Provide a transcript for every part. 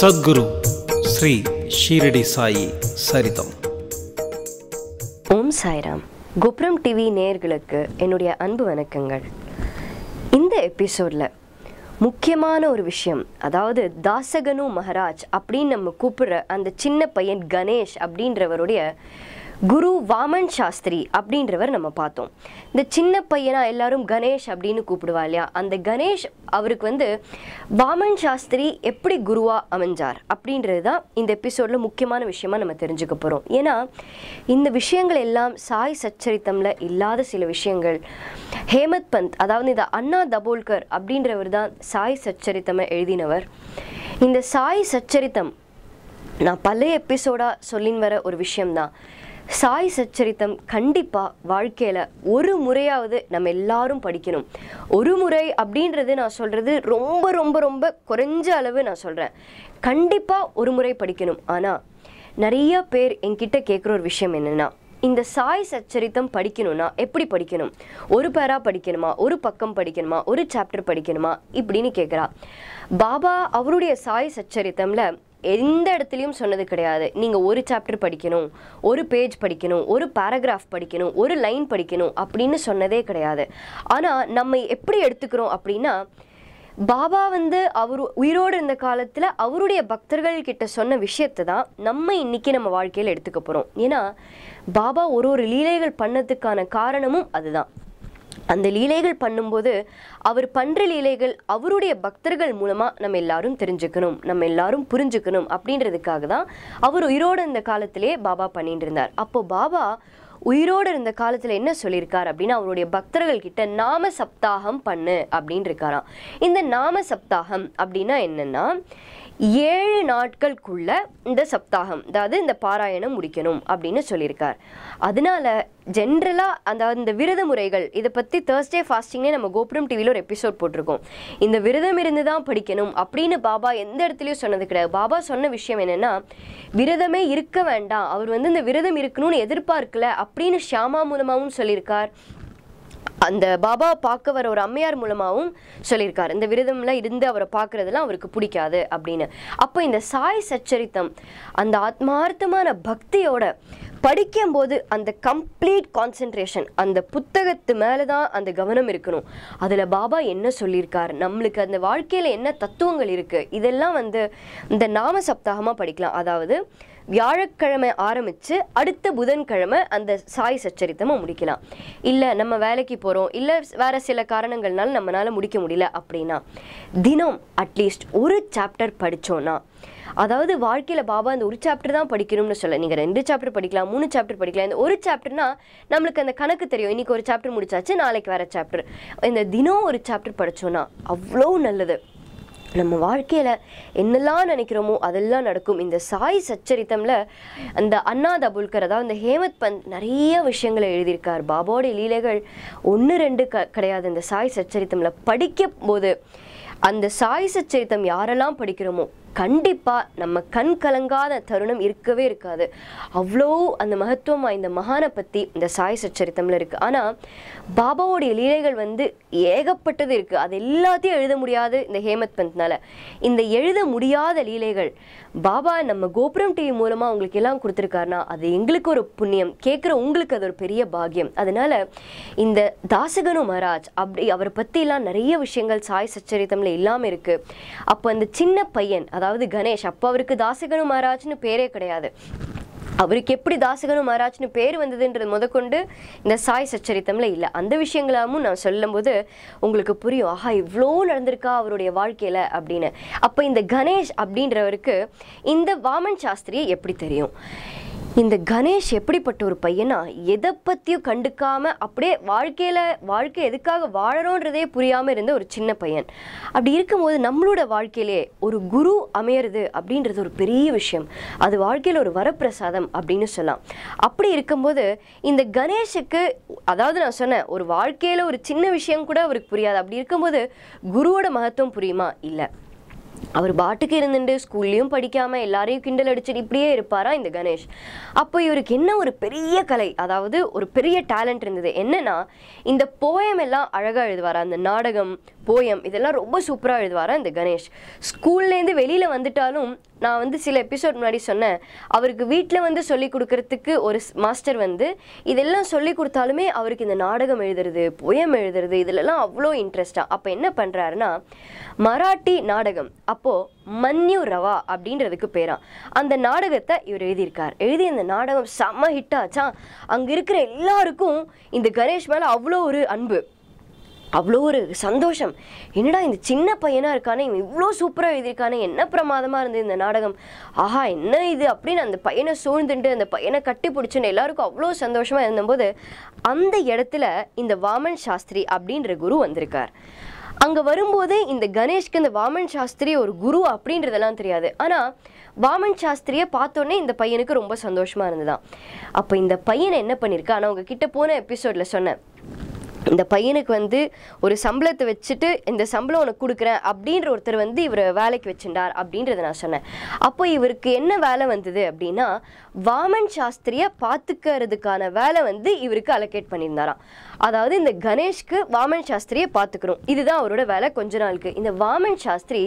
சத்குரு ஸ்ரீ ஷீரடி சாயி சரிதம். ஓம் சாய்ராம். குப்ரம் டிவி நேர்களுக்கு என்னுடைய அன்பு வணக்கங்கள். இந்த எபிசோடில் முக்கியமான ஒரு விஷயம் அதாவது தாசகனு மகராஜ் அப்படின்னு நம்ம கூப்பிடுற அந்த சின்ன பையன் கணேஷ் அப்படின்றவருடைய குரு வாமன் சாஸ்திரி அப்படின்றவர் நம்ம பார்த்தோம். இந்த சின்ன பையனா எல்லாரும் கணேஷ் அப்படின்னு கூப்பிடுவா இல்லையா? அந்த கணேஷ் அவருக்கு வந்து வாமன் சாஸ்திரி எப்படி குருவா அமைஞ்சார் அப்படின்றது தான் இந்த எபிசோடில் முக்கியமான விஷயமா நம்ம தெரிஞ்சுக்க போகிறோம் ஏன்னா இந்த விஷயங்கள் எல்லாம் சாய் சச்சரித்தம்ல இல்லாத சில விஷயங்கள். ஹேமத் பந்த் அதாவது இந்த அண்ணா தபோல்கர் அப்படின்றவர் தான் சாய் சச்சரித்தமை எழுதினவர். இந்த சாய் சச்சரித்தம் நான் பல எபிசோடாக சொல்லின்னு வர ஒரு விஷயம்தான். சாய் சச்சரித்தம் கண்டிப்பாக வாழ்க்கையில் ஒரு முறையாவது நம்ம எல்லாரும் படிக்கணும். ஒரு முறை அப்படின்றது நான் சொல்கிறது ரொம்ப ரொம்ப ரொம்ப குறைஞ்ச அளவு நான் சொல்கிறேன் கண்டிப்பாக ஒரு முறை படிக்கணும். ஆனால் நிறைய பேர் என்கிட்ட கேட்குற ஒரு விஷயம் என்னென்னா இந்த சாய் சச்சரித்தம் படிக்கணும்னா எப்படி படிக்கணும்? ஒரு பேரா படிக்கணுமா? ஒரு பக்கம் படிக்கணுமா? ஒரு சாப்டர் படிக்கணுமா? இப்படின்னு கேட்குறா பாபா அவருடைய சாய் சச்சரித்தம்ல எந்த இடத்துலையும் சொன்னது கிடையாது. நீங்கள் ஒரு சாப்டர் படிக்கணும் ஒரு பேஜ் படிக்கணும் ஒரு பேராகிராஃப் படிக்கணும் ஒரு லைன் படிக்கணும் அப்படின்னு சொன்னதே கிடையாது. ஆனால் நம்ம எப்படி எடுத்துக்கிறோம் அப்படின்னா பாபா வந்து அவர் உயிரோடு இருந்த காலத்தில் அவருடைய பக்தர்கள் கிட்ட சொன்ன விஷயத்தை தான் நம்ம இன்னைக்கு நம்ம வாழ்க்கையில் எடுத்துக்க போகிறோம் ஏன்னா பாபா ஒரு ஒரு லீலைகள் பண்ணதுக்கான காரணமும் அதுதான். அந்த லீலைகள் பண்ணும்போது அவர் பண்ணுற லீலைகள் அவருடைய பக்தர்கள் மூலமாக நம்ம எல்லாரும் தெரிஞ்சுக்கணும் நம்ம எல்லாரும் புரிஞ்சுக்கணும் அப்படின்றதுக்காக தான் அவர் உயிரோடு இருந்த காலத்திலே பாபா பண்ணிட்டு இருந்தார். அப்போ பாபா உயிரோடு இருந்த காலத்தில் என்ன சொல்லியிருக்கார் அப்படின்னா அவருடைய பக்தர்கள் கிட்ட நாம சப்தாகம் பண்ணு அப்படின்னு இருக்காராம் இந்த நாம சப்தாகம் அப்படின்னா என்னன்னா ஏழு நாட்களுக்குள்ள இந்த சப்தாகம் அதாவது இந்த பாராயணம் முடிக்கணும் அப்படின்னு சொல்லியிருக்கார். அதனால ஜென்ரலாக அந்த இந்த விரத முறைகள் இதை பற்றி தேர்ஸ்டே ஃபாஸ்டிங்னே நம்ம கோபுரம் டிவியில் ஒரு எபிசோட் போட்டிருக்கோம். இந்த விரதம் இருந்து தான் படிக்கணும் அப்படின்னு பாபா எந்த இடத்துலையும் சொன்னது கிடையாது. பாபா சொன்ன விஷயம் என்னென்னா விரதமே இருக்க வேண்டாம். அவர் வந்து இந்த விரதம் இருக்கணும்னு எதிர்பார்க்கல அப்படின்னு ஷியாமா மூலமாகவும் சொல்லியிருக்கார். அந்த பாபா பார்க்க வர ஒரு அம்மையார் மூலமாகவும் சொல்லியிருக்காரு. இந்த விரதம்லாம் இருந்து அவரை பார்க்கறதுலாம் அவருக்கு பிடிக்காது அப்படின்னு. அப்போ இந்த சாய் சச்சரித்தம் அந்த ஆத்மார்த்தமான பக்தியோட படிக்கும்போது அந்த கம்ப்ளீட் கான்சென்ட்ரேஷன் அந்த புத்தகத்து மேலே தான் அந்த கவனம் இருக்கணும். அதில் பாபா என்ன சொல்லியிருக்கார்? நம்மளுக்கு அந்த வாழ்க்கையில் என்ன தத்துவங்கள் இருக்குது இதெல்லாம் வந்து இந்த நாம சப்தாகமாக படிக்கலாம். அதாவது வியாழக்கிழமை ஆரம்பித்து அடுத்த புதன்கிழமை அந்த சாய் சச்சரித்தமை முடிக்கலாம். இல்லை நம்ம வேலைக்கு போகிறோம் இல்லை வேறு சில காரணங்கள்னால நம்மளால் முடிக்க முடியல அப்படின்னா தினம் அட்லீஸ்ட் ஒரு சாப்டர் படித்தோன்னா அதாவது வாழ்க்கையில் பாபா அந்த ஒரு சாப்டர் தான் படிக்கணும்னு சொல்ல நீங்கள் ரெண்டு சாப்டர் படிக்கலாம் மூணு சாப்டர் படிக்கலாம் இந்த ஒரு சாப்டர்னா நம்மளுக்கு அந்த கணக்கு தெரியும் இன்றைக்கி ஒரு சாப்டர் முடிச்சாச்சு நாளைக்கு வேறு சாப்டர் இந்த தினம் ஒரு சாப்டர் படித்தோன்னா அவ்வளோ நல்லது. நம்ம வாழ்க்கையில் என்னெல்லாம் நினைக்கிறோமோ அதெல்லாம் நடக்கும். இந்த சாய் சச்சரித்தமில் அந்த அண்ணா தபுல்கர் அதாவது இந்த ஹேமத் பந்த் நிறைய விஷயங்களை எழுதியிருக்கார். பாபாவுடைய லீலைகள் ஒன்று ரெண்டு க கிடையாது. இந்த சாய் சச்சரித்தமில் படிக்கும் போது அந்த சாய் சச்சரித்தம் யாரெல்லாம் படிக்கிறோமோ கண்டிப்பாக நம்ம கண் கலங்காத தருணம் இருக்கவே இருக்காது. அவ்வளோ அந்த மகத்துவம் வாய்ந்த மகானை பற்றி இந்த சாய் சச்சரித்தமில் இருக்குது ஆனால் பாபாவுடைய லீலைகள் வந்து ஏகப்பட்டது இருக்குது அது எல்லாத்தையும் எழுத முடியாது இந்த ஹேமத் பந்த்னால. இந்த எழுத முடியாத லீலைகள் பாபா நம்ம கோபுரம் டிவி மூலமாக உங்களுக்கு எல்லாம் கொடுத்துருக்காருனா அது எங்களுக்கு ஒரு புண்ணியம். கேட்குற உங்களுக்கு அது ஒரு பெரிய பாக்கியம். அதனால் இந்த தாசகனு மகாராஜ் அப்படி அவரை பற்றிலாம் நிறைய விஷயங்கள் சாய் சச்சரித்தமில் இல்லாமல் இருக்குது அப்போ அந்த சின்ன பையன் அதாவது அதாவது கணேஷ் அப்போ அவருக்கு தாசகனு மகாராஜ்னு பேரே கிடையாது. அவருக்கு எப்படி தாசகனு மகாராஜ்னு பேர் வந்ததுன்றது முதற்கொண்டு இந்த சாய் சச்சரித்தமில் இல்லை. அந்த விஷயங்களாமும் நான் சொல்லும்போது உங்களுக்கு புரியும். ஆஹா இவ்வளோ நடந்திருக்கா அவருடைய வாழ்க்கையில் அப்படின்னு. அப்போ இந்த கணேஷ் அப்படின்றவருக்கு இந்த வாமன் சாஸ்திரியை எப்படி தெரியும்? இந்த கணேஷ் எப்படிப்பட்ட ஒரு பையனா? எதை பற்றியும் கண்டுக்காம அப்படியே வாழ்க்கையில் வாழ்க்கை எதுக்காக வாழறோன்றதே புரியாமல் இருந்த ஒரு சின்ன பையன். அப்படி இருக்கும்போது நம்மளோட வாழ்க்கையிலே ஒரு குரு அமையிறது அப்படின்றது ஒரு பெரிய விஷயம். அது வாழ்க்கையில் ஒரு வரப்பிரசாதம் அப்படின்னு சொல்லலாம். அப்படி இருக்கும்போது இந்த கணேஷுக்கு அதாவது நான் சொன்னேன் ஒரு வாழ்க்கையில் ஒரு சின்ன விஷயம் கூட அவருக்கு புரியாது. அப்படி இருக்கும்போது குருவோட மகத்துவம் புரியுமா? இல்லை. அவர் பாட்டுக்கு இருந்துட்டு ஸ்கூல்லையும் படிக்காம எல்லாரையும் கிண்டல் அடிச்சுட்டு இப்படியே இருப்பாரா இந்த கணேஷ்? அப்போ இவருக்கு என்ன ஒரு பெரிய கலை அதாவது ஒரு பெரிய டேலண்ட் இருந்தது? என்னன்னா இந்த போயம் எல்லாம் அழகா எழுதுவாரா? அந்த நாடகம் போயம் இதெல்லாம் ரொம்ப சூப்பராக எழுதுவார் இந்த கணேஷ்? ஸ்கூல்லேருந்து வெளியில் வந்துட்டாலும் நான் வந்து சில எபிசோட் முன்னாடி சொன்னேன். அவருக்கு வீட்டில் வந்து சொல்லி கொடுக்கறதுக்கு ஒரு மாஸ்டர் வந்து இதெல்லாம் சொல்லி கொடுத்தாலுமே அவருக்கு இந்த நாடகம் எழுதுறது போயம் எழுதுறது இதிலெல்லாம் அவ்வளோ இன்ட்ரெஸ்டாக அப்போ என்ன பண்ணுறாருன்னா மராட்டி நாடகம். அப்போது மன்யு ரவா அப்படின்றதுக்கு பேரா. அந்த நாடகத்தை இவர் எழுதியிருக்கார். எழுதி அந்த நாடகம் செம்ம ஹிட் ஆச்சா. அங்கே இருக்கிற எல்லாருக்கும் இந்த கணேஷ் மேலே அவ்வளோ ஒரு அன்பு. அவ்வளோ ஒரு சந்தோஷம். என்னடா இந்த சின்ன பையனாக இருக்கானே இவன் இவ்வளோ சூப்பராக எழுதியிருக்கானே என்ன பிரமாதமாக இருந்தது இந்த நாடகம்? ஆஹா என்ன இது அப்படின்னு அந்த பையனை சூழ்ந்துட்டு அந்த பையனை கட்டி பிடிச்சுன்னு எல்லாருக்கும் அவ்வளோ சந்தோஷமாக இருந்தபோது அந்த இடத்துல இந்த வாமன் சாஸ்திரி அப்படின்ற குரு வந்திருக்கார். அங்கே வரும்போது இந்த கணேஷ்க்கு இந்த வாமன் சாஸ்திரி ஒரு குரு அப்படின்றதெல்லாம் தெரியாது. ஆனால் வாமன் சாஸ்திரியை பார்த்தோன்னே இந்த பையனுக்கு ரொம்ப சந்தோஷமாக இருந்ததுதான் அப்போ இந்த பையனை என்ன பண்ணியிருக்கா நான் உங்ககிட்ட போன எபிசோடில் சொன்னேன். இந்த பையனுக்கு வந்து ஒரு சம்பளத்தை வச்சுட்டு இந்த சம்பளம் உனக்கு கொடுக்குறேன் அப்படின்ற ஒருத்தர் வந்து இவரை வேலைக்கு வச்சுட்டார் அப்படின்றத நான் சொன்னேன். அப்போ இவருக்கு என்ன வேலை வந்தது அப்படின்னா வாமன் சாஸ்திரியை பார்த்துக்கிறதுக்கான வேலை வந்து இவருக்கு அலோகேட் பண்ணியிருந்தாராம். அதாவது இந்த கணேஷ்க்கு வாமன் சாஸ்திரியை பார்த்துக்கணும் இதுதான் அவரோட வேலை கொஞ்ச நாளுக்கு. இந்த வாமன் சாஸ்திரி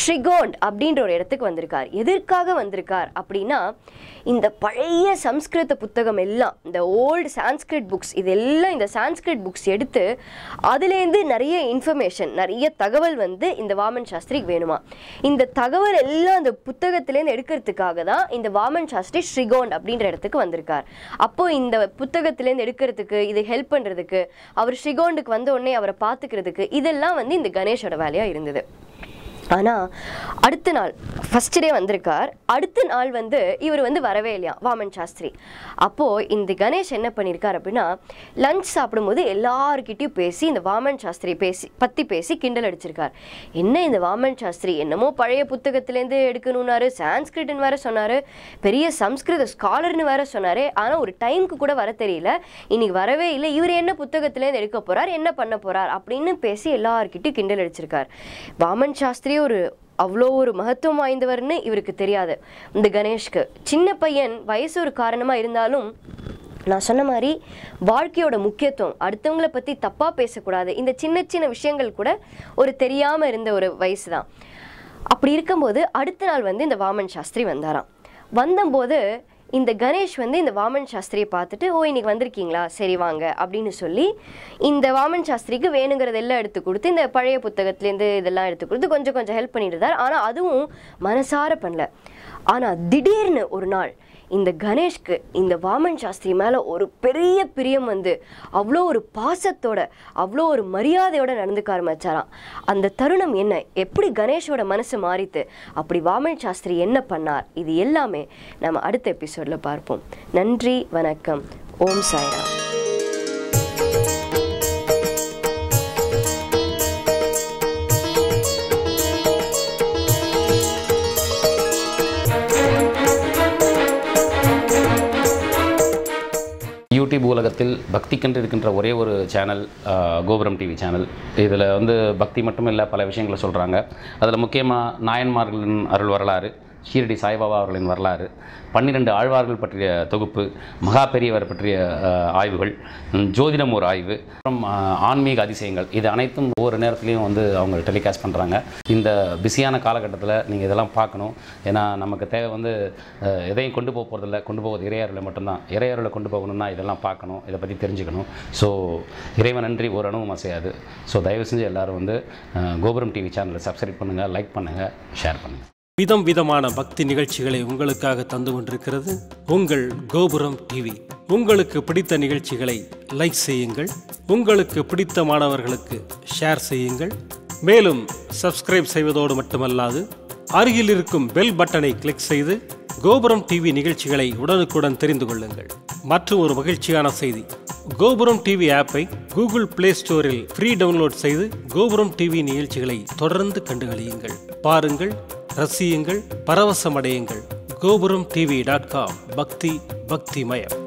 ஸ்ரீகோண்ட் அப்படின்ற ஒரு இடத்துக்கு வந்திருக்கார். எதற்காக வந்திருக்கார் அப்படின்னா இந்த பழைய சம்ஸ்கிருத புத்தகம் எல்லாம் இந்த ஓல்டு சான்ஸ்கிரிட் புக்ஸ் இதெல்லாம் இந்த சான்ஸ்கிரிட் புக்ஸ் எடுத்து அதுலேருந்து நிறைய இன்ஃபர்மேஷன் நிறைய தகவல் வந்து இந்த வாமன் சாஸ்திரிக்கு வேணுமா. இந்த தகவல் எல்லாம் அந்த புத்தகத்திலேருந்து எடுக்கிறதுக்காக தான் இந்த வாமன் சாஸ்திரி ஸ்ரீகோண்ட் அப்படின்ற இடத்துக்கு வந்திருக்கார். அப்போது இந்த புத்தகத்திலேருந்து எடுக்கிறதுக்கு இது ஹெல்ப் பண்ணுறதுக்கு அவர் ஸ்ரீகோண்டுக்கு வந்த உடனே அவரை பார்த்துக்கிறதுக்கு இதெல்லாம் வந்து இந்த கணேஷோட வேலையாக இருந்தது. ஆனால் அடுத்த நாள் ஃபஸ்ட் டே வந்திருக்கார். அடுத்த நாள் வந்து இவர் வந்து வரவே இல்லையா? வாமன் சாஸ்திரி. அப்போது இந்த கணேஷ் என்ன பண்ணியிருக்கார் அப்படின்னா லஞ்ச் சாப்பிடும்போது எல்லாருக்கிட்டையும் பேசி இந்த வாமன் சாஸ்திரி பேசி பற்றி பேசி கிண்டல் அடிச்சிருக்கார். என்ன இந்த வாமன் சாஸ்திரி? என்னமோ பழைய புத்தகத்திலேருந்து எடுக்கணும்னாரு. சான்ஸ்கிரிட்னு வேற சொன்னார். பெரிய சம்ஸ்கிருத ஸ்காலர்னு வேற சொன்னார். ஆனால் ஒரு டைமுக்கு கூட வர தெரியல. இன்னைக்கு வரவே இல்லை. இவர் என்ன புத்தகத்துலேருந்து எடுக்க போகிறார் என்ன பண்ண போகிறார் அப்படின்னு பேசி எல்லாருக்கிட்டையும் கிண்டல் அடிச்சிருக்கார். வாமன் சாஸ்திரி ஒரு அவ்வளோ ஒரு மகத்துவம் வாய்ந்தவர்னு இவருக்கு தெரியாது. இந்த கணேஷ்க்கு. சின்ன பையன் வயசு ஒரு காரணமாக இருந்தாலும் நான் சொன்ன மாதிரி வாழ்க்கையோட முக்கியத்துவம் அடுத்தவங்களை பற்றி தப்பாக பேசக்கூடாது. இந்த சின்ன சின்ன விஷயங்கள் கூட ஒரு தெரியாமல் இருந்த ஒரு வயசு தான் அப்படி இருக்கும்போது அடுத்த நாள் வந்து இந்த வாமன் சாஸ்திரி வந்தாராம். வந்தபோது இந்த கணேஷ் வந்து இந்த வாமன் சாஸ்திரியை பார்த்துட்டு ஓ இன்னைக்கு வந்திருக்கீங்களா? சரி வாங்க. அப்படின்னு சொல்லி இந்த வாமன் சாஸ்திரிக்கு வேணுங்கிறதெல்லாம் எடுத்து கொடுத்து இந்த பழைய புத்தகத்துலேருந்து இதெல்லாம் எடுத்து கொடுத்து கொஞ்சம் கொஞ்சம் ஹெல்ப் பண்ணிட்டு இருந்தார். ஆனால் அதுவும் மனசார பண்ணல. ஆனால் திடீர்னு ஒரு நாள் இந்த கணேஷ்க்கு இந்த வாமன் சாஸ்திரி மேலே ஒரு பெரிய பிரியம் வந்து அவ்வளோ ஒரு பாசத்தோட அவ்வளோ ஒரு மரியாதையோட நடந்துக்க ஆரம்பிச்சாராம் அந்த தருணம் என்ன? எப்படி கணேஷோட மனசு மாறித்து அப்படி வாமன் சாஸ்திரி என்ன பண்ணார்? இது எல்லாமே நம்ம அடுத்த எபிசோடில் பார்ப்போம். நன்றி வணக்கம். ஓம் சாய்ராம். பக்திக்கென்று இருக்கின்ற ஒரே ஒரு சேனல் கோபுரம் டிவி சேனல் இதில் வந்து பக்தி மட்டும் இல்லை பல விஷயங்களை சொல்கிறாங்க அதில் முக்கியமாக நாயன்மார்களின் அருள் வரலாறு. ஷீரடி சாய்பாபா அவர்களின் வரலாறு பன்னிரெண்டு ஆழ்வார்கள் பற்றிய தொகுப்பு மகா பெரியவர் பற்றிய ஆய்வுகள் ஜோதிடம் ஒரு ஆய்வு அப்புறம் ஆன்மீக அதிசயங்கள். இது அனைத்தும் ஒவ்வொரு நேரத்துலையும் வந்து அவங்க டெலிகாஸ்ட் பண்ணுறாங்க இந்த பிஸியான காலகட்டத்தில் நீங்கள் இதெல்லாம் பார்க்கணும். ஏன்னா நமக்கு தேவை வந்து எதையும் கொண்டு போக போகிறதில்ல கொண்டு போவது இறையாறில் மட்டும்தான். இறையாறில் கொண்டு போகணும்னா இதெல்லாம் பார்க்கணும். இதை பற்றி தெரிஞ்சுக்கணும். ஸோ இறைவன் நன்றி ஒரு அணுவும் அசையாது. ஸோ தயவு செஞ்சு எல்லோரும் வந்து கோபுரம் டிவி சேனலை சப்ஸ்கிரைப் பண்ணுங்கள் லைக் பண்ணுங்கள் ஷேர் பண்ணுங்கள் விதம் விதமான பக்தி நிகழ்ச்சிகளை உங்களுக்காக தந்து கொண்டிருக்கிறது உங்கள் கோபுரம் டிவி உங்களுக்கு பிடித்த நிகழ்ச்சிகளை லைக் செய்யுங்கள். உங்களுக்கு பிடித்த மாணவர்களுக்கு ஷேர் செய்யுங்கள். மேலும் சப்ஸ்கிரைப் செய்வதோடு மட்டுமல்லாது அருகில் இருக்கும் பெல் பட்டனை கிளிக் செய்து கோபுரம் டிவி நிகழ்ச்சிகளை உடனுக்குடன் தெரிந்து கொள்ளுங்கள். மற்றும் ஒரு மகிழ்ச்சியான செய்தி. கோபுரம் டிவி ஆப்பை கூகுள் பிளே ஸ்டோரில் ஃப்ரீ டவுன்லோட் செய்து கோபுரம் டிவி நிகழ்ச்சிகளை தொடர்ந்து கண்டுகளியுங்கள். பாருங்கள் ரசியுங்கள் பரவசமடையுங்கள். கோபுரம் டிவி டாட் காம். பக்தி பக்திமயம்